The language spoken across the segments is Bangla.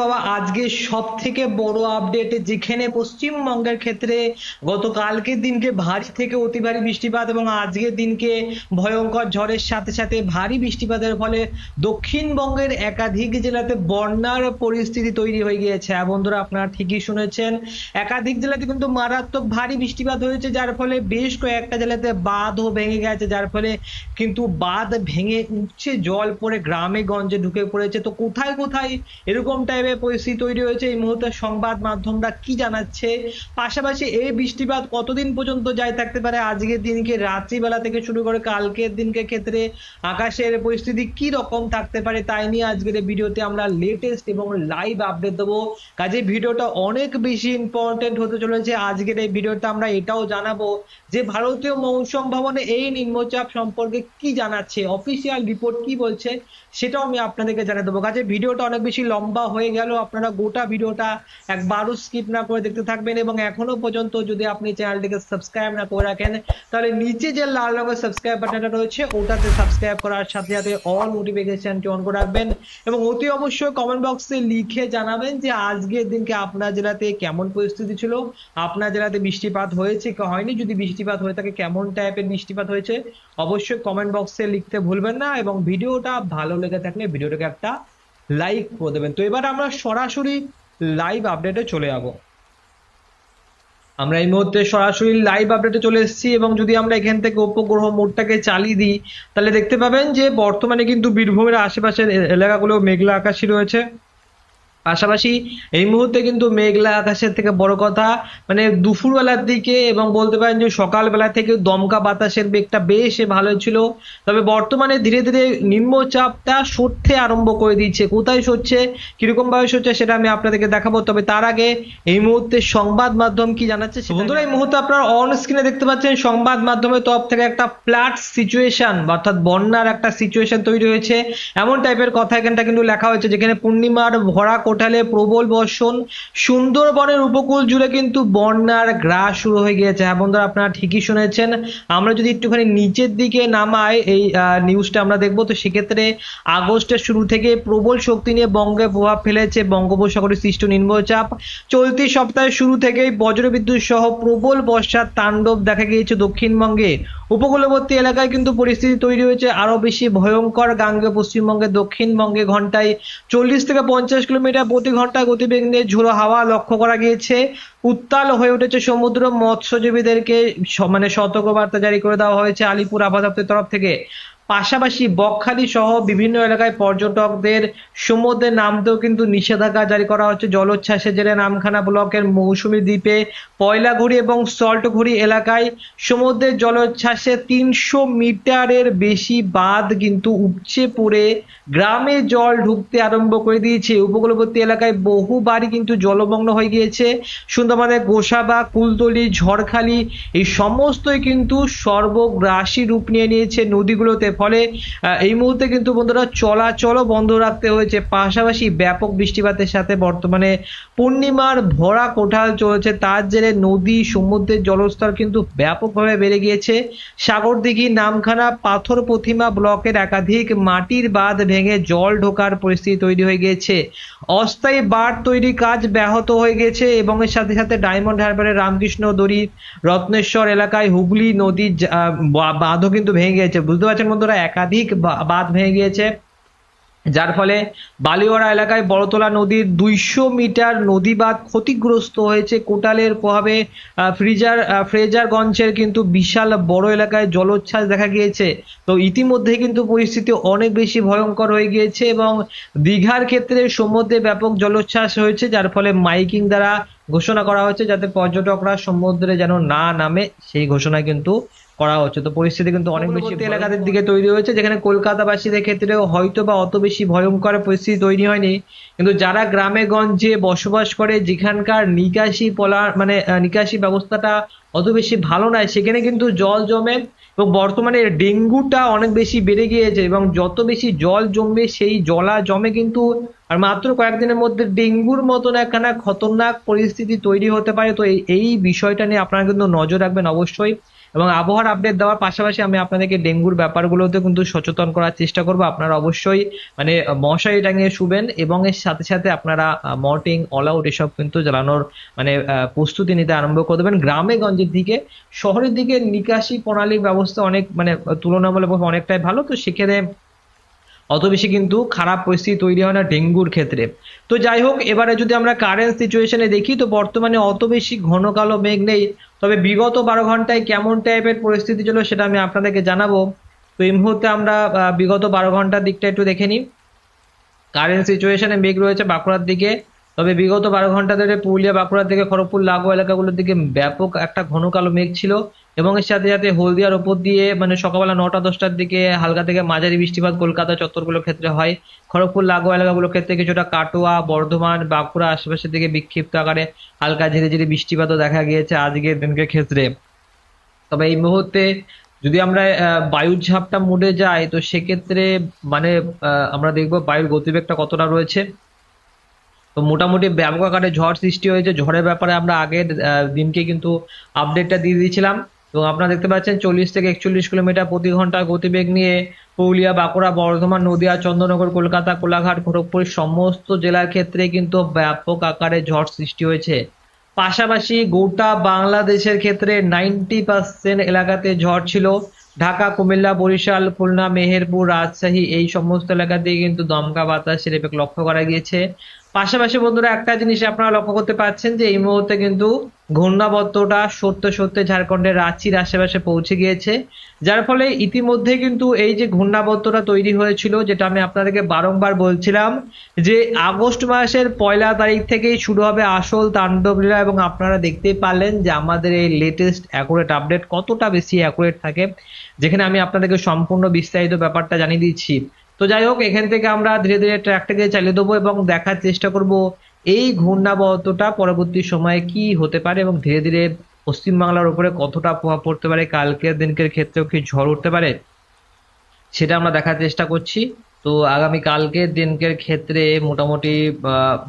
পাওয়া আজকে সব থেকে বড় আপডেট যেখানে পশ্চিমবঙ্গের ক্ষেত্রে গতকালকের দিনকে ভারী থেকে অতি ভারী বৃষ্টিপাত এবং আজকের দিনকে ভয়ঙ্কর ঝড়ের সাথে সাথে ভারী বৃষ্টিপাতের ফলে দক্ষিণবঙ্গের একাধিক জেলাতে বন্যার পরিস্থিতি তৈরি হয়ে গিয়েছে। হ্যাঁ বন্ধুরা, আপনারা ঠিকই শুনেছেন। একাধিক জেলাতে কিন্তু মারাত্মক ভারী বৃষ্টিপাত হয়েছে, যার ফলে বেশ কয়েকটা জেলাতে বাঁধও ভেঙে গেছে, যার ফলে কিন্তু বাঁধ ভেঙে উঠছে, জল পড়ে গ্রামে গঞ্জে ঢুকে পড়েছে। তো কোথায় কোথায় এরকম টাইপের পরিস্থিতি তৈরি হয়েছে। এই মুহূর্তে সংবাদ মাধ্যমরা কি জানাচ্ছে? পাশাপাশি এই বৃষ্টিপাত কতদিন পর্যন্ত যায় থাকতে পারে? আজকের দিনকে রাত্রিবেলা থেকে শুরু করে কালকের দিনকে ক্ষেত্রে আকাশের পরিস্থিতি কি রকম থাকতে পারে তাই নিয়ে আজকের এই ভিডিওতে আমরা লেটেস্ট এবং লাইভ আপডেট দেবো। কাজে ভিডিওটা অনেক বেশি ইম্পর্টেন্ট হতে চলেছে। আজকের এই ভিডিওতে আমরা এটাও জানাব যে ভারতীয় মৌসুম ভবনে এই নিম্নচাপ সম্পর্কে কি জানাচ্ছে? অফিসিয়াল রিপোর্ট কি বলছে? সেটাও আমি আপনাদেরকে জানিয়ে দেবো। কাজে ভিডিওটা অনেক বেশি লম্বা হয়ে গেল আপনারা গোটা ভিডিওটা একবারও স্কিপ না করে দেখতে থাকবেন এবং এখনও পর্যন্ত যদি আপনি চ্যানেলটিকে সাবস্ক্রাইব না করে রাখেন, তাহলে নিচে যে লাল রঙের সাবস্ক্রাইব বাটনটা রয়েছে, ওটাতে সাবস্ক্রাইব করার সাথে সাথে অল নোটিফিকেশনটি অন করে রাখবেন এবং অতি অবশ্যই কমেন্ট বক্সে লিখে জানাবেন যে আজকের দিনকে আপনার জেলাতে কেমন পরিস্থিতি ছিল, আপনার জেলাতে বৃষ্টিপাত হয়েছে কি হয়নি, যদি বৃষ্টিপাত হয়ে থাকে কেমন টাইপের বৃষ্টিপাত হয়েছে, অবশ্যই কমেন্ট বক্সে লিখতে ভুলবেন না এবং ভিডিওটা ভালো লেগে থাকলে ভিডিওটাকে একটা লাইক করে দেবেন। তো এবার আমরা সরাসরি লাইভ আপডেটে চলে যাব। আমরা এই মুহূর্তে সরাসরি লাইভ আপডেটে চলে এসেছি এবং যদি আমরা এখান থেকে উপগ্রহ মোডটাকে চালিয়ে দিই, তাহলে দেখতে পাবেন যে বর্তমানে কিন্তু বীরভূমের আশেপাশের এলাকাগুলো মেঘলা আকাশই রয়েছে। পাশাপাশি এই মুহূর্তে কিন্তু মেঘলা আকাশের থেকে বড় কথা মানে দুপুরবেলার দিকে এবং বলতে পারেন যে সকালবেলা থেকে দমকা বাতাসের বেগটা বেশ ভালো ছিল। তবে বর্তমানে ধীরে ধীরে নিম্নচাপটা সরতে আরম্ভ করে দিচ্ছে। কোথায় সরছে কীরকম ভাবে সরছে সেটা আমি আপনাদেরকে দেখাবো। তবে তার আগে এই মুহূর্তে সংবাদ মাধ্যম কি জানাচ্ছে বন্ধুরা এই মুহূর্তে আপনারা অন স্ক্রিনে দেখতে পাচ্ছেন সংবাদ মাধ্যমের তরফ থেকে একটা ফ্ল্যাট সিচুয়েশন অর্থাৎ বন্যার একটা সিচুয়েশন তৈরি হয়েছে। এমন টাইপের কথা এখানটা কিন্তু লেখা হয়েছে যেখানে পূর্ণিমার ভরা কোটালে প্রবল বর্ষণ, সুন্দরবনের উপকূল জুড়ে কিন্তু বন্যার গ্রাস শুরু হয়ে গিয়েছে। হ্যাঁ বন্ধুরা, আপনারা ঠিকই শুনেছেন। আমরা যদি একটুখানি নিচের দিকে নামাই, এই নিউজটা আমরা দেখব। তো সেক্ষেত্রে আগস্টের শুরু থেকে প্রবল শক্তি নিয়ে বঙ্গে প্রভাব ফেলেছে। বঙ্গোপসাগরে সৃষ্ট নিম্নচাপ। চলতি সপ্তাহের শুরু থেকেই বজ্রবিদ্যুৎ সহ প্রবল বর্ষার তাণ্ডব দেখা গিয়েছে দক্ষিণবঙ্গে। উপকূলবর্তী এলাকায় কিন্তু পরিস্থিতি তৈরি হয়েছে আরও বেশি ভয়ঙ্কর। গাঙ্গে পশ্চিমবঙ্গে দক্ষিণবঙ্গে ঘন্টায় চল্লিশ থেকে পঞ্চাশ কিলোমিটার প্রতি ঘন্টায় গতিবেগ নিয়ে ঝোড়ো হাওয়া লক্ষ্য করা গিয়েছে। উত্তাল হয়ে উঠেছে সমুদ্র, মৎস্যজীবীদেরকে মানে সতর্কবার্তা জারি করে দেওয়া হয়েছে আলিপুর আবহাওয়া দপ্তরের তরফ থেকে। পাশাপাশি বকখালি সহ বিভিন্ন এলাকায় পর্যটকদের সমুদ্রে নামতেও কিন্তু নিষেধাজ্ঞা জারি করা হচ্ছে। জলোচ্ছ্বাসের জেরে নামখানা ব্লকের মৌসুমী দ্বীপে পয়লাঘুড়ি এবং সল্টঘুড়ি এলাকায় সমুদ্রের জলোচ্ছ্বাসে তিনশো মিটারের বেশি বাঁধ কিন্তু উপচে পড়ে গ্রামে জল ঢুকতে আরম্ভ করে দিয়েছে। উপকূলবর্তী এলাকায় বহু বাড়ি কিন্তু জলমগ্ন হয়ে গিয়েছে। সুন্দরবনের গোসাবা, কুলতলি, ঝড়খালি এই সমস্তই কিন্তু সর্বগ্রাসী রূপ নিয়ে নিয়েছে নদীগুলোতে। ফলে এই মুহূর্তে কিন্তু বন্ধুরা চলাচলও বন্ধ রাখতে হয়েছে। পাশাপাশি ব্যাপক বৃষ্টিপাতের সাথে বর্তমানে পূর্ণিমার ভরা কোঠাল চলেছে। তার জেরে নদী, সমুদ্রের জলস্তর কিন্তু ব্যাপকভাবে বেড়ে গিয়েছে। সাগরদিঘি, নামখানা, পাথর প্রতিমা ব্লকের একাধিক মাটির বাঁধ ভেঙে জল ঢোকার পরিস্থিতি তৈরি হয়ে গিয়েছে। অস্থায়ী বাঁধ তৈরি কাজ ব্যাহত হয়ে গেছে এবং এর সাথে সাথে ডায়মন্ড হারবারের রামকৃষ্ণ দড়ি, রত্নেশ্বর এলাকায় হুগলি নদী বাঁধও কিন্তু ভেঙে গিয়েছে। বুঝতে পারছেন বন্ধুরা একাধিক বাঁধ ভেঙে গিয়েছে, যার ফলে বালিওয়াড়া এলাকায় বড়তলা নদীর দুইশো মিটার নদী বাঁধ ক্ষতিগ্রস্ত হয়েছে। কোটালের প্রভাবে ফ্রিজার ফ্রেজারগঞ্জের কিন্তু বিশাল বড় এলাকায় জলোচ্ছ্বাস দেখা গিয়েছে। তো ইতিমধ্যে কিন্তু পরিস্থিতি অনেক বেশি ভয়ঙ্কর হয়ে গিয়েছে এবং দীঘার ক্ষেত্রে সমুদ্রে ব্যাপক জলোচ্ছ্বাস হয়েছে, যার ফলে মাইকিং দ্বারা ঘোষণা করা হয়েছে যাতে পর্যটকরা সমুদ্রে যেন না নামে সেই ঘোষণা কিন্তু করা হচ্ছে। তো পরিস্থিতি কিন্তু অনেক বেশি এলাকাদের দিকে তৈরি হয়েছে যেখানে কলকাতাবাসীদের ক্ষেত্রে হয়তো বা অত বেশি ভয়ঙ্কর পরিস্থিতি তৈরি হয়নি। কিন্তু যারা গ্রামে গঞ্জে বসবাস করে যেখানকার নিকাশি পলা মানে নিকাশি ব্যবস্থাটা অত বেশি ভালো নয়। সেখানে কিন্তু জল জমে এবং বর্তমানে ডেঙ্গুটা অনেক বেশি বেড়ে গিয়েছে এবং যত বেশি জল জমবে সেই জলা জমে কিন্তু আর মাত্র কয়েকদিনের মধ্যে ডেঙ্গুর মতন একখানা খতরনাক পরিস্থিতি তৈরি হতে পারে। তো এই বিষয়টা নিয়ে আপনারা কিন্তু নজর রাখবেন অবশ্যই। এবং আবহাওয়ার আপডেট দেওয়ার পাশাপাশি আমি আপনাদেরকে ডেঙ্গুর ব্যাপারগুলোতে কিন্তু সচেতন করার চেষ্টা করব। আপনারা অবশ্যই মানে মশারি টাঙিয়ে শুবেন এবং এর সাথে সাথে আপনারা মর্টিং অল আউট এসব কিন্তু জ্বালানোর মানে প্রস্তুতি নিতে আরম্ভ করে দেবেন। গ্রামে গঞ্জের দিকে, শহরের দিকে নিকাশি প্রণালী ব্যবস্থা অনেক মানে তুলনামূলক অনেকটাই ভালো। তো সেক্ষেত্রে অত বেশি কিন্তু খারাপ পরিস্থিতি তৈরি হয় না ডেঙ্গুর ক্ষেত্রে। তো যাই হোক, এবারে যদি আমরা কারেন্ট সিচুয়েশনে দেখি, তো বর্তমানে অত বেশি ঘন কালো মেঘ নেই। তবে বিগত বারো ঘন্টায় কেমন টাইপের পরিস্থিতি ছিল সেটা আমি আপনাদেরকে জানাব। তো এই মুহূর্তে আমরা বিগত বারো ঘণ্টার দিকটা একটু দেখে নিই। কারেন্ট সিচুয়েশনে মেঘ রয়েছে বাঁকুড়ার দিকে। তবে বিগত বারো ঘণ্টা ধরে পুরুলিয়া, বাঁকুড়ার দিকে, খড়গপুর লাগু এলাকাগুলোর দিকে ব্যাপক একটা ঘন কালো মেঘ ছিল। এবং এর সাথে সাথে হলদিয়ার ওপর দিয়ে মানে সকালবেলা নটা, দশটার দিকে হালকা থেকে মাঝারি বৃষ্টিপাত কলকাতা চত্বরগুলোর ক্ষেত্রে হয়। খড়গপুর লাগু এলাকাগুলোর ক্ষেত্রে কিছুটা কাটোয়া, বর্ধমান, বাঁকুড়া আশেপাশের দিকে বিক্ষিপ্ত আকারে হালকা ধীরে ধীরে বৃষ্টিপাতও দেখা গিয়েছে আজকের দিনকে ক্ষেত্রে। তবে এই মুহূর্তে যদি আমরা বায়ুর ঝাপটা মুড়ে যাই তো সেক্ষেত্রে মানে আমরা দেখব বায়ুর গতিবেগটা কতটা রয়েছে। তো মোটামুটি ব্যাপক আকারে ঝড় সৃষ্টি হয়েছে। ঝড়ের ব্যাপারে আমরা আগের দিনকে কিন্তু আপডেটটা দিয়ে দিয়েছিলাম। এবং আপনারা দেখতে পাচ্ছেন চল্লিশ থেকে একচল্লিশ কিলোমিটার প্রতি ঘণ্টা গতিবেগ নিয়ে পুরুলিয়া, বাঁকুড়া, বর্ধমান, নদিয়া, চন্দ্রনগর, কলকাতা, কোলাঘাট, খড়গপুর সমস্ত জেলার ক্ষেত্রে কিন্তু ব্যাপক আকারে ঝড় সৃষ্টি হয়েছে। পাশাপাশি গোটা বাংলাদেশের ক্ষেত্রে নাইনটি পার্সেন্ট এলাকাতে ঝড় ছিল। ঢাকা, কুমিল্লা, বরিশাল, খুলনা, মেহেরপুর, রাজশাহী এই সমস্ত এলাকাতে কিন্তু দমকা বাতাসের এফেক্ট লক্ষ্য করা গিয়েছে। পাশাপাশি বন্ধুরা একটা জিনিস আপনারা লক্ষ্য করতে পারছেন যে এই মুহূর্তে কিন্তু ঘূর্ণাবর্তটা সত্য সত্যি ঝাড়খণ্ডের রাঁচির আশেপাশে পৌঁছে গিয়েছে। যার ফলে ইতিমধ্যে কিন্তু এই যে ঘূর্ণাবর্তটা তৈরি হয়েছিল, যেটা আমি আপনাদেরকে বারংবার বলছিলাম যে আগস্ট মাসের পয়লা তারিখ থেকেই শুরু হবে আসল তাণ্ডবলীলা এবং আপনারা দেখতেই পারলেন যে আমাদের এই লেটেস্ট অ্যাকুরেট আপডেট কতটা বেশি অ্যাকুরেট থাকে। যেখানে আমি আপনাদেরকে সম্পূর্ণ বিস্তারিত ব্যাপারটা জানিয়ে দিচ্ছি। তো যাই হোক এখান থেকে আমরা ধীরে ধীরে ট্র্যাকটাকে চালিয়ে দেবো এবং দেখার চেষ্টা করব এই ঘূর্ণাবর্তটা পরবর্তী সময়ে কি হতে পারে এবং ধীরে ধীরে পশ্চিমবাংলার উপরে কতটা প্রভাব পড়তে পারে, কালকের দিনকের ক্ষেত্রেও কি ঝড় উঠতে পারে, সেটা আমরা দেখার চেষ্টা করছি। তো আগামী কালকের দিনকের ক্ষেত্রে মোটামুটি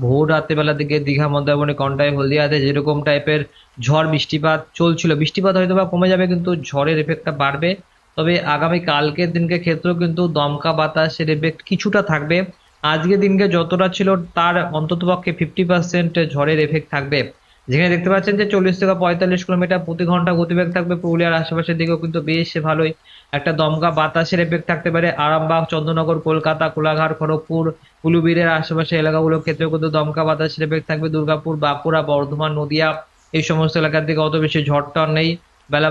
ভোর রাত্রেবেলার দিকে দীঘা, মন্দারমণি, কন্টাই, হলদিয়াতে যেরকম টাইপের ঝড় বৃষ্টিপাত চলছিল, বৃষ্টিপাত হয়তো বা কমে যাবে কিন্তু ঝড়ের এফেক্টটা বাড়বে। তবে আগামী কালকের দিনকে ক্ষেত্রেও কিন্তু দমকা বাতাসের এফেক্ট কিছুটা থাকবে। আজকের দিনকে যতটা ছিল তার অন্ততপক্ষে ফিফটি পার্সেন্ট ঝড়ের এফেক্ট থাকবে। যেখানে দেখতে পাচ্ছেন যে চল্লিশ থেকে পঁয়তাল্লিশ কিলোমিটার প্রতি ঘণ্টা গতিবেগ থাকবে। পুরুলিয়ার আশেপাশের দিকেও কিন্তু বেশ ভালোই একটা দমকা বাতাসের এফেক্ট থাকতে পারে। আরামবাগ, চন্দ্রনগর, কলকাতা, কোলাঘাট, খড়গপুর, কুলুবীরের আশেপাশে এলাকাগুলোর ক্ষেত্রেও কিন্তু দমকা বাতাসের এফেক্ট থাকবে। দুর্গাপুর, বাঁকুড়া, বর্ধমান, নদিয়া, এই সমস্ত এলাকার দিকে অত বেশি ঝড় টর নেই। বেলা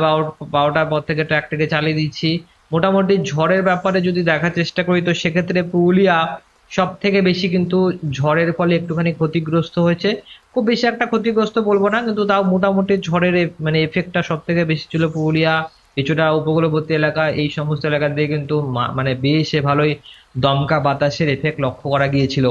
বারোটার পর থেকে ট্র্যাকটাকে চালিয়ে দিচ্ছি। মোটামুটি ঝড়ের ব্যাপারে যদি দেখার চেষ্টা করি, তো সেক্ষেত্রে পুরুলিয়া সব থেকে বেশি কিন্তু ঝড়ের ফলে একটুখানি ক্ষতিগ্রস্ত হয়েছে। খুব বেশি একটা ক্ষতিগ্রস্ত বলব না, কিন্তু তাও মোটামুটি ঝড়ের মানে এফেক্টটা সব থেকে বেশি ছিল পুরুলিয়া, কিছুটা উপকূলবর্তী এলাকা, এই সমস্ত এলাকা দিয়ে কিন্তু মানে বেশ ভালোই দমকা বাতাসের এফেক্ট লক্ষ্য করা গিয়েছিল।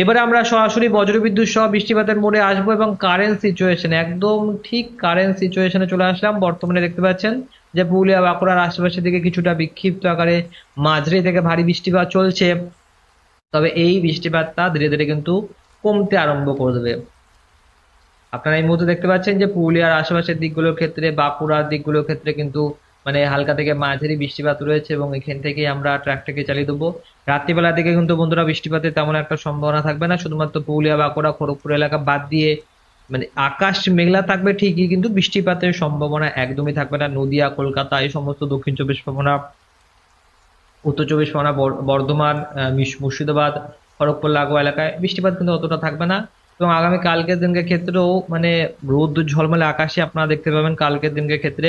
এবারে আমরা সরাসরি বজ্রবিদ্যুৎ সহ বৃষ্টিপাতের মোড়ে আসব এবং কারেন্ট সিচুয়েশন একদম ঠিক কারেন্ট সিচুয়েশনে চলে আসলাম। বর্তমানে দেখতে পাচ্ছেন যে পুরুলিয়া, বাঁকুড়ার আশেপাশের দিকে কিছুটা বিক্ষিপ্ত আকারে মাঝারি থেকে ভারী বৃষ্টিপাত চলছে। তবে এই বৃষ্টিপাতটা ধীরে ধীরে কিন্তু কমতে আরম্ভ করে দেবে। আপনারা এই মুহূর্তে দেখতে পাচ্ছেন যে পুরুলিয়ার আশেপাশের দিকগুলোর ক্ষেত্রে, বাঁকুড়ার দিকগুলোর ক্ষেত্রে কিন্তু মানে হালকা থেকে মাঝারি বৃষ্টিপাত রয়েছে এবং এখান থেকে আমরা ট্র্যাকটাকে চালিয়ে দেবো। রাত্রিবেলা থেকে কিন্তু বন্ধুরা বৃষ্টিপাতের তেমন একটা সম্ভাবনা থাকবে না, শুধুমাত্র পুরুলিয়া, বাঁকুড়া, খড়গপুর এলাকা বাদ দিয়ে মানে আকাশ মেঘলা থাকবে ঠিকই, কিন্তু বৃষ্টিপাতের সম্ভাবনা একদমই থাকবে না। নদিয়া, কলকাতা, এই সমস্ত দক্ষিণ চব্বিশ পরগনা, উত্তর চব্বিশ পরগনা বর্ধমান মুর্শিদাবাদ, খড়গপুর, লাগোয়া এলাকায় বৃষ্টিপাত কিন্তু অতটা থাকবে না। এবং আগামী কালকের দিনকে ক্ষেত্রেও মানে রোদ ঝলমলে আকাশে আপনারা দেখতে পাবেন কালকের দিনকে ক্ষেত্রে।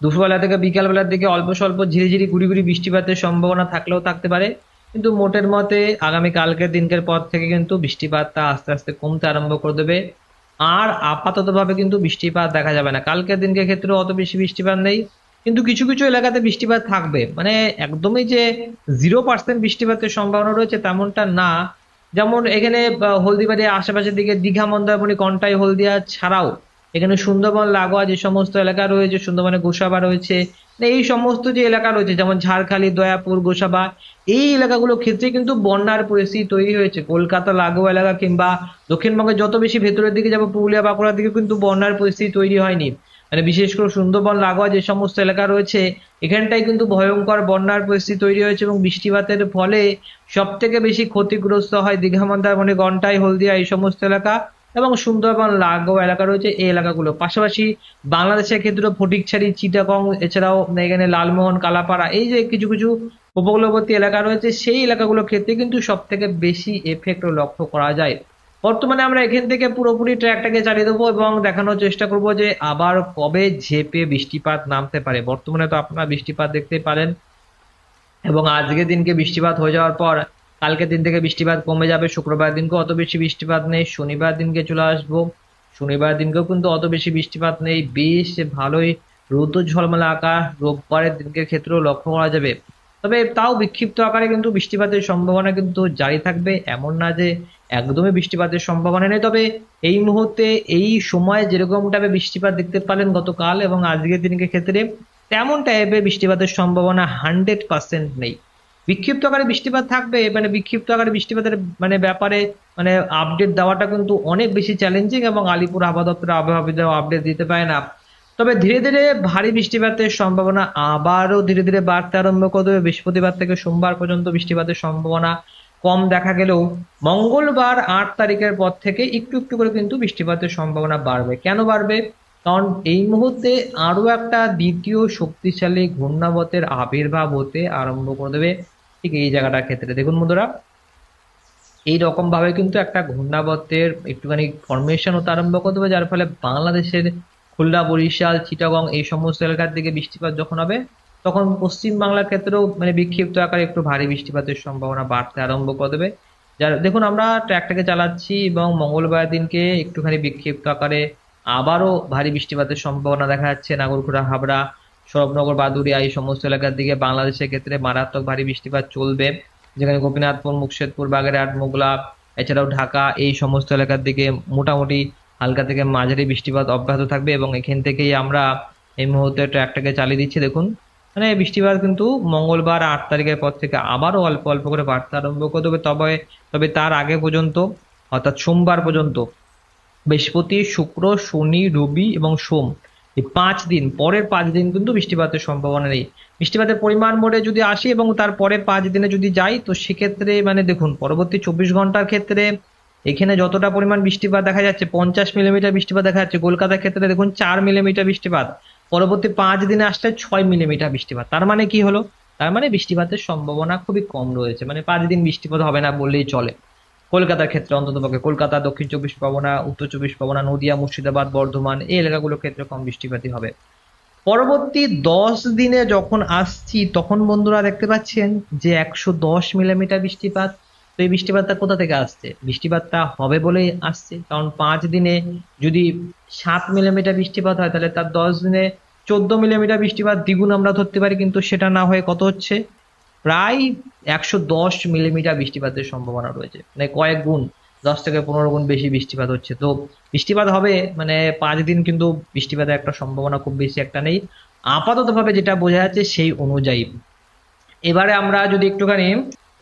দুপুরবেলা থেকে বিকালবেলার দিকে অল্প স্বল্প ঝিরিঝিরি গুড়ি বৃষ্টিপাতের সম্ভাবনা থাকলেও থাকতে পারে। কিন্তু মোটের মতে আগামী কালকের দিনকের পর থেকে কিন্তু বৃষ্টিপাতটা আস্তে আস্তে কমতে আরম্ভ করে দেবে। আর আপাততভাবে কিন্তু বৃষ্টিপাত দেখা যাবে না। কালকের দিনকে ক্ষেত্রে অত বেশি বৃষ্টিপাত নেই। কিন্তু কিছু কিছু এলাকাতে বৃষ্টিপাত থাকবে। মানে একদমই যে জিরো পার্সেন্ট বৃষ্টিপাতের সম্ভাবনা রয়েছে তেমনটা না। যেমন এখানে হলদিবাড়ি আশেপাশের দিকে দীঘা, মন্দারমণি, কন্টাই, হলদিয়া ছাড়াও এখানে সুন্দরবন, লাগোয়া যে সমস্ত এলাকা রয়েছে, সুন্দরবনে গোসাবা রয়েছে, এই সমস্ত যে এলাকা রয়েছে, যেমন ঝাড়খালি, দয়াপুর, গোসাবা, এই এলাকাগুলো ক্ষেত্রে কিন্তু বন্যার পরিস্থিতি তৈরি হয়েছে। কলকাতা, লাগোয়া এলাকা কিংবা দক্ষিণবঙ্গের যত বেশি ভেতরের দিকে যাব, পুরুলিয়া, বাঁকুড়ার দিকে কিন্তু বন্যার পরিস্থিতি তৈরি হয়নি। মানে বিশেষ করে সুন্দরবন, লাগোয়া যে সমস্ত এলাকা রয়েছে, এখানটায় কিন্তু ভয়ঙ্কর বন্যার পরিস্থিতি তৈরি হয়েছে এবং বৃষ্টিপাতের ফলে সব থেকে বেশি ক্ষতিগ্রস্ত হয় দীঘা, মন্দারমণি, গন্টাই, হলদিয়া এই সমস্ত এলাকা। এবং সুন্দরবন, লাগোয়া এলাকা রয়েছে এই এলাকাগুলো। পাশাপাশি বাংলাদেশের ক্ষেত্রে ফটিকছড়ি, চিটাগং, এছাড়াও এখানে লালমোহন, কালাপাড়া, এই যে কিছু কিছু উপকূলবর্তী এলাকা রয়েছে, সেই এলাকাগুলোর ক্ষেত্রে কিন্তু সব থেকে বেশি এফেক্ট লক্ষ্য করা যায়। বর্তমানে আমরা এখান থেকে পুরোপুরি ট্র্যাকটাকে চালিয়ে দেবো এবং দেখানোর চেষ্টা করব যে আবার কবে ঝেপে বৃষ্টিপাত নামতে পারে। বর্তমানে তো আপনারা বৃষ্টিপাত দেখতে পারেন এবং আজকের দিনকে বৃষ্টিপাত হয়ে যাওয়ার পর কালকের দিন থেকে বৃষ্টিপাত কমে যাবে, শুক্রবার দিনকে অত বেশি বৃষ্টিপাত নেই, শনিবার দিনকে চলে আসব। শনিবার দিনকেও কিন্তু অত বেশি বৃষ্টিপাত নেই। বেশ ভালোই রৌদ্র ঝলমলে আকাশ, রোববারের দিনকে ক্ষেত্রেও লক্ষ্য করা যাবে। তবে তাও বিক্ষিপ্ত আকারে কিন্তু বৃষ্টিপাতের সম্ভাবনা কিন্তু জারি থাকবে। এমন না যে একদমই বৃষ্টিপাতের সম্ভাবনা নেই। তবে এই মুহূর্তে এই সময় যেরকম টাইপের বৃষ্টিপাত দেখতে পারেন গতকাল এবং আজকের দিনকে ক্ষেত্রে, তেমন টাইপের বৃষ্টিপাতের সম্ভাবনা হান্ড্রেড পার্সেন্ট নেই। বিক্ষিপ্ত আকারে বৃষ্টিপাত থাকবে মানে বিক্ষিপ্ত আকারে বৃষ্টিপাতের মানে ব্যাপারে মানে আপডেট দেওয়াটা কিন্তু অনেক বেশি চ্যালেঞ্জিং এবং আলিপুর আবহাওয়া দপ্তর আবহাওয়াবিদরাও আপডেট দিতে পারে না। তবে ধীরে ধীরে ভারী বৃষ্টিপাতের সম্ভাবনা আবারও ধীরে ধীরে বাড়তে আরম্ভ করবে বৃহস্পতিবার থেকে সোমবার পর্যন্ত বৃষ্টিপাতের সম্ভাবনা কম দেখা গেলেও মঙ্গলবার আট তারিখের পর থেকে একটু একটু করে কিন্তু বৃষ্টিপাতের সম্ভাবনা বাড়বে। কেন বাড়বে? কারণ এই মুহূর্তে আরও একটা দ্বিতীয় শক্তিশালী ঘূর্ণাবতের আবির্ভাব হতে আরম্ভ করে দেবে। ঠিক এই জায়গাটার ক্ষেত্রে। দেখুন বন্ধুরা, এই রকম ভাবে কিন্তু একটা ঘূর্ণাবতের একটুখানি ফরমেশন হতে আরম্ভ করে দেবে, যার ফলে বাংলাদেশের খুলনা, বরিশাল, চিটাগং এই সমস্ত এলাকার দিকে বৃষ্টিপাত যখন হবে, তখন পশ্চিম বাংলার ক্ষেত্রেও মানে বিক্ষিপ্ত আকারে একটু ভারী বৃষ্টিপাতের সম্ভাবনা বাড়তে আরম্ভ করে দেবে। যার দেখুন আমরা ট্র্যাকটাকে চালাচ্ছি এবং মঙ্গলবার দিনকে একটুখানি বিক্ষিপ্ত আকারে আবারও ভারী বৃষ্টিপাতের সম্ভাবনা দেখা যাচ্ছে। নাগরখোলা হাবড়া সরবনগর বাদুরিয়া এই সমস্ত এলাকার দিকে বাংলাদেশের ক্ষেত্রে মারাত্মক ভারী বৃষ্টিপাত চলবে। যেখানে গোপীনাথপুর মুর্শিদপুর বাগেরহাট, মোগলা, এছাড়াও ঢাকা এই সমস্ত এলাকার দিকে মোটামুটি হালকা থেকে মাঝারি বৃষ্টিপাত অব্যাহত থাকবে এবং এখান থেকেই আমরা এই মুহূর্তে ট্র্যাকটাকে চালিয়ে দিচ্ছি। দেখুন মানে বৃষ্টিপাত কিন্তু মঙ্গলবার আট তারিখের পর থেকে আবারও অল্প অল্প করে বাড়তে আরম্ভ করে দেবে। তবে তবে তার আগে পর্যন্ত, অর্থাৎ সোমবার পর্যন্ত বৃহস্পতি, শুক্র, শনি, রবি এবং সোম। এই পাঁচ দিন, পরের পাঁচ দিন কিন্তু বৃষ্টিপাতের সম্ভাবনা নেই। বৃষ্টিপাতের পরিমাণ মোড়ে যদি আসি এবং তার পরে পাঁচ দিনে যদি যাই, তো সেক্ষেত্রে মানে দেখুন, পরবর্তী চব্বিশ ঘণ্টার ক্ষেত্রে এখানে যতটা পরিমাণ বৃষ্টিপাত দেখা যাচ্ছে, পঞ্চাশ মিলিমিটার বৃষ্টিপাত দেখা যাচ্ছে, কলকাতার ক্ষেত্রে দেখুন চার মিলিমিটার বৃষ্টিপাত। পরবর্তী পাঁচ দিনে আসছে ছয় মিলিমিটার বৃষ্টিপাত। তার মানে কি হলো? তার মানে বৃষ্টিপাতের সম্ভাবনা খুবই কম রয়েছে। মানে পাঁচ দিন বৃষ্টিপাত হবে না বললেই চলে। কলকাতার ক্ষেত্রে অন্তত পক্ষে কলকাতা, দক্ষিণ চব্বিশ পরগনা, উত্তর চব্বিশ পরগনা, নদিয়া, মুর্শিদাবাদ, বর্ধমান এই এলাকাগুলোর ক্ষেত্রে কম বৃষ্টিপাতই হবে। পরবর্তী দশ দিনে যখন আসছি, তখন বন্ধুরা দেখতে পাচ্ছেন যে একশো দশ মিলিমিটার বৃষ্টিপাত। তো এই বৃষ্টিপাতটা কোথা থেকে আসছে? বৃষ্টিপাতটা হবে বলেই আসছে। কারণ পাঁচ দিনে যদি সাত মিলিমিটার বৃষ্টিপাত হয়, তাহলে তার দশ দিনে চোদ্দ মিলিমিটার বৃষ্টিপাত দ্বিগুণ আমরা ধরতে পারি, কিন্তু সেটা না হয়ে কত হচ্ছে? প্রায় একশো দশ মিলিমিটার বৃষ্টিপাতের সম্ভাবনা রয়েছে। মানে কয়েক গুণ, দশ থেকে পনেরো গুণ বেশি বৃষ্টিপাত হচ্ছে। তো বৃষ্টিপাত হবে মানে পাঁচ দিন কিন্তু বৃষ্টিপাতের একটা সম্ভাবনা খুব বেশি একটা নেই। আপাততভাবে যেটা বোঝা যাচ্ছে সেই অনুযায়ী। এবারে আমরা যদি একটুখানি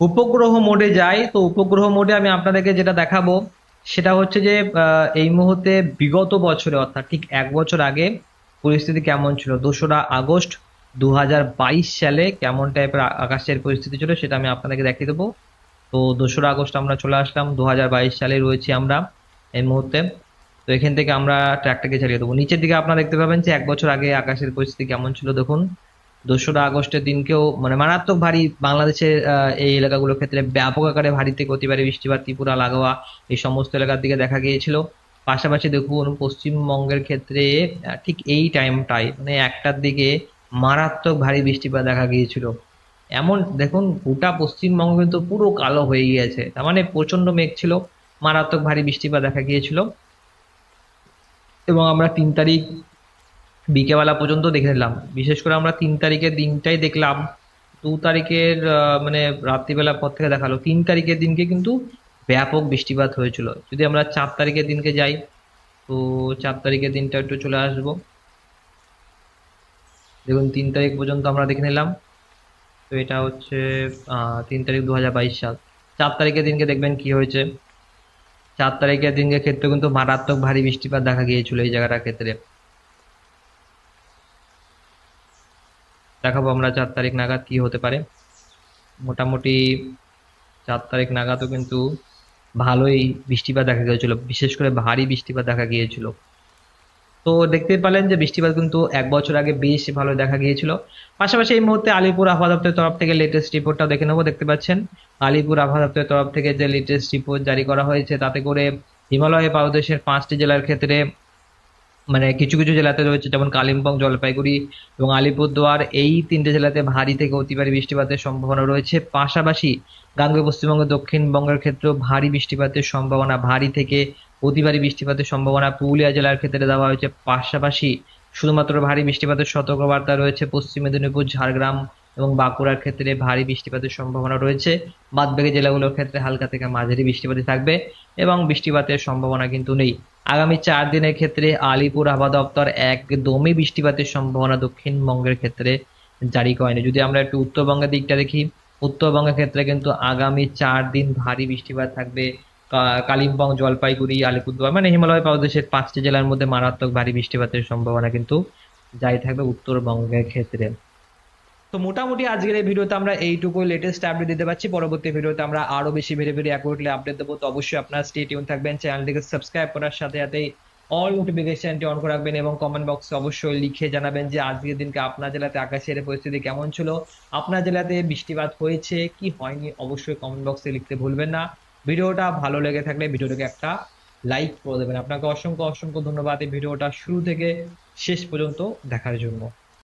উপগ্রহ মোডে যাই, তো উপগ্রহ মোডে আমি আপনাদেরকে যেটা দেখাবো, সেটা হচ্ছে যে এই মুহূর্তে বিগত বছরে, অর্থাৎ ঠিক এক বছর আগে, পরিস্থিতি কেমন ছিল? দোসরা আগস্ট দু হাজার বাইশ সালে কেমন টাইপের আকাশের পরিস্থিতি ছিল সেটা আমি আপনাদেরকে দেখিয়ে দেবো। তো দোসরা আগস্ট আমরা চলে আসলাম দু হাজার বাইশ সালে রয়েছি আমরা এই মুহূর্তে। তো এখান থেকে আমরা ট্র্যাকটাকে চালিয়ে দেবো। নিচের দিকে আপনারা দেখতে পাবেন যে এক বছর আগে আকাশের পরিস্থিতি কেমন ছিল, দেখুন। দোসরা আগস্টের দিনকেও মানে মারাত্মক ভারী বাংলাদেশের এই এলাকাগুলোর ক্ষেত্রে ব্যাপক আকারে ভারী থেকে অতি ভারী বৃষ্টিপাত, ত্রিপুরা লাগোয়া এই সমস্ত এলাকার দিকে দেখা গিয়েছিল। পাশাপাশি দেখুন পশ্চিমবঙ্গের ক্ষেত্রে ঠিক এই টাইমটাই মানে একটার দিকে মারাত্মক ভারী বৃষ্টিপাত দেখা গিয়েছিল। এমন, দেখুন, গোটা পশ্চিমবঙ্গ কিন্তু পুরো কালো হয়ে গিয়েছে। তার মানে প্রচণ্ড মেঘ ছিল, মারাত্মক ভারী বৃষ্টিপাত দেখা গিয়েছিল। এবং আমরা তিন তারিখ বিকেবেলা পর্যন্ত দেখে নিলাম। বিশেষ করে আমরা তিন তারিখের দিনটাই দেখলাম। দু তারিখের মানে রাত্রিবেলা পর থেকে দেখাল। তিন তারিখের দিনকে কিন্তু ব্যাপক বৃষ্টিপাত হয়েছিল। যদি আমরা চার তারিখের দিনকে যাই, তো চার তারিখের দিনটা একটু চলে আসব। দেখুন, তিন তারিখ পর্যন্ত আমরা দেখে নিলাম। তো এটা হচ্ছে তিন তারিখ দু হাজার বাইশ সাল। চার তারিখের দিনকে দেখবেন কি হয়েছে। চার তারিখের দিনকে ক্ষেত্রে কিন্তু মারাত্মক ভারী বৃষ্টিপাত দেখা গিয়েছিল এই জায়গাটার ক্ষেত্রে। দেখাবো আমরা চার তারিখ নাগাদ কি হতে পারে। মোটামুটি চার তারিখ নাগাদও কিন্তু ভালোই বৃষ্টিপাত দেখা গিয়েছিল। বিশেষ করে ভারী বৃষ্টিপাত দেখা গিয়েছিল। তো দেখতে পেলেন যে বৃষ্টিপাত কিন্তু এক বছর আগে বেশ ভালো দেখা গিয়েছিল। পাশাপাশি এই মুহূর্তে আলিপুর আবহাওয়া দপ্তরের তরফ থেকে লেটেস্ট রিপোর্টটা দেখে নেব, দেখতে পাচ্ছেন। আলিপুর আবহাওয়া দপ্তরের তরফ থেকে যে লেটেস্ট রিপোর্ট জারি করা হয়েছে, তাতে করে হিমালয় পাদদেশের পাঁচটি জেলার ক্ষেত্রে মানে কিছু কিছু জেলাতে রয়েছে, যেমন কালিম্পং, জলপাইগুড়ি এবং আলিপুরদুয়ার, এই তিনটে জেলাতে ভারী থেকে অতি ভারী বৃষ্টিপাতের সম্ভাবনা রয়েছে। পাশাপাশি গাঙ্গে পশ্চিমবঙ্গ দক্ষিণবঙ্গের ক্ষেত্রেও ভারী বৃষ্টিপাতের সম্ভাবনা ভারী থেকে অতি ভারী বৃষ্টিপাতের সম্ভাবনা পুরুলিয়া জেলার ক্ষেত্রে দেওয়া হয়েছে। পাশাপাশি শুধুমাত্র ভারী বৃষ্টিপাতের সতর্কবার্তা রয়েছে পশ্চিম মেদিনীপুর, ঝাড়গ্রাম এবং বাঁকুড়ার ক্ষেত্রে ভারী বৃষ্টিপাতের সম্ভাবনা রয়েছে। বাদবাকি জেলাগুলোর ক্ষেত্রে হালকা থেকে মাঝারি বৃষ্টিপাতই থাকবে এবং বৃষ্টিপাতের সম্ভাবনা কিন্তু নেই। আগামী চার দিনের ক্ষেত্রে আলিপুর আবহাওয়া দপ্তর একদমই বৃষ্টিপাতের সম্ভাবনা দক্ষিণবঙ্গের ক্ষেত্রে জারি করেনি। যদি আমরা একটু উত্তরবঙ্গের দিকটা দেখি, উত্তরবঙ্গের ক্ষেত্রে কিন্তু আগামী চার দিন ভারী বৃষ্টিপাত থাকবে কালিম্পং, জলপাইগুড়ি, আলিপুরদুয়ার মানে হিমালয় পাদদেশের পাঁচটি জেলার মধ্যে মারাত্মক ভারী বৃষ্টিপাতের সম্ভাবনা কিন্তু যাই থাকবে উত্তরবঙ্গের ক্ষেত্রে। তো মোটামুটি আজকের এই ভিডিওতে আমরা এইটুকু লেটেস্ট আপডেট দিতে পারছি। পরবর্তী ভিডিওতে আমরা আরও বেশি ভেরি ভেরি অ্যাকুরেটলি আপডেট দেবো। তো অবশ্যই আপনারা স্টে টিউন থাকবেন। চ্যানেলটিকে সাবস্ক্রাইব করার সাথে সাথে অল নোটিফিকেশনটি অন করে রাখবেন এবং কমেন্ট বক্সে অবশ্যই লিখে জানাবেন যে আজকের দিনকে আপনার জেলাতে আকাশের পরিস্থিতি কেমন ছিল, আপনার জেলাতে বৃষ্টিপাত হয়েছে, কি হয়নি, অবশ্যই কমেন্ট বক্সে লিখতে ভুলবেন না। ভিডিওটা ভালো লেগে থাকলে ভিডিওটাকে একটা লাইক করে দেবেন। আপনাকে অসংখ্য অসংখ্য ধন্যবাদ এই ভিডিওটা শুরু থেকে শেষ পর্যন্ত দেখার জন্য।